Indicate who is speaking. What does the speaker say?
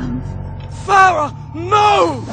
Speaker 1: ground. Farah, no!